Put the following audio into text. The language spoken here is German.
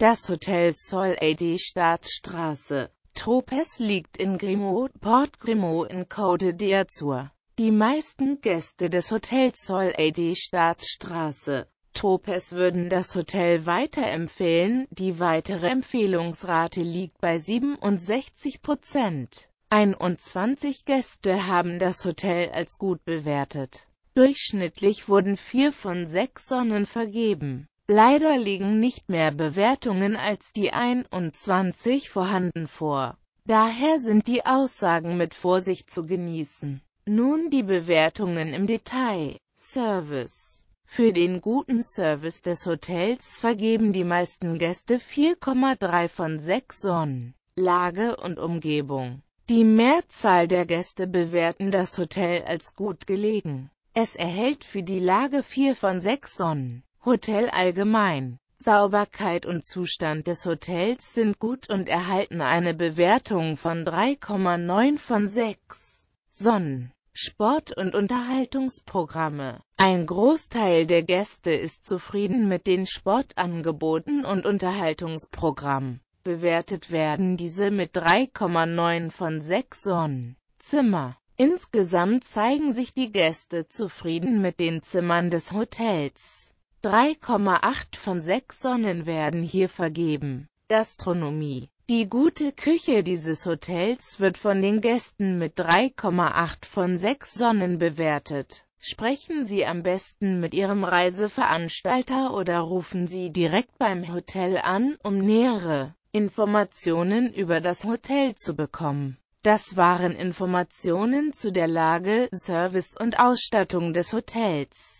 Das Hotel Sol AD Staatsstraße. Tropez liegt in Grimaud, Port Grimaud in Côte d'Azur. Die meisten Gäste des Hotels Sol AD Staatsstraße. Tropez würden das Hotel weiterempfehlen, die weitere Empfehlungsrate liegt bei 67 Prozent. 21 Gäste haben das Hotel als gut bewertet. Durchschnittlich wurden vier von sechs Sonnen vergeben. Leider liegen nicht mehr Bewertungen als die 21 vorhanden vor. Daher sind die Aussagen mit Vorsicht zu genießen. Nun die Bewertungen im Detail. Service Für den guten Service des Hotels vergeben die meisten Gäste 4,3 von 6 Sonnen. Lage und Umgebung die Mehrzahl der Gäste bewerten das Hotel als gut gelegen. Es erhält für die Lage 4 von 6 Sonnen. Hotel allgemein. Sauberkeit und Zustand des Hotels sind gut und erhalten eine Bewertung von 3,9 von 6 Sonnen. Sport- und Unterhaltungsprogramme. Ein Großteil der Gäste ist zufrieden mit den Sportangeboten und Unterhaltungsprogrammen. Bewertet werden diese mit 3,9 von 6 Sonnen. Zimmer Insgesamt zeigen sich die Gäste zufrieden mit den Zimmern des Hotels. 3,8 von 6 Sonnen werden hier vergeben. Gastronomie Die gute Küche dieses Hotels wird von den Gästen mit 3,8 von 6 Sonnen bewertet. Sprechen Sie am besten mit Ihrem Reiseveranstalter oder rufen Sie direkt beim Hotel an, um nähere Informationen über das Hotel zu bekommen. Das waren Informationen zu der Lage, Service und Ausstattung des Hotels.